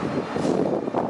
あっ。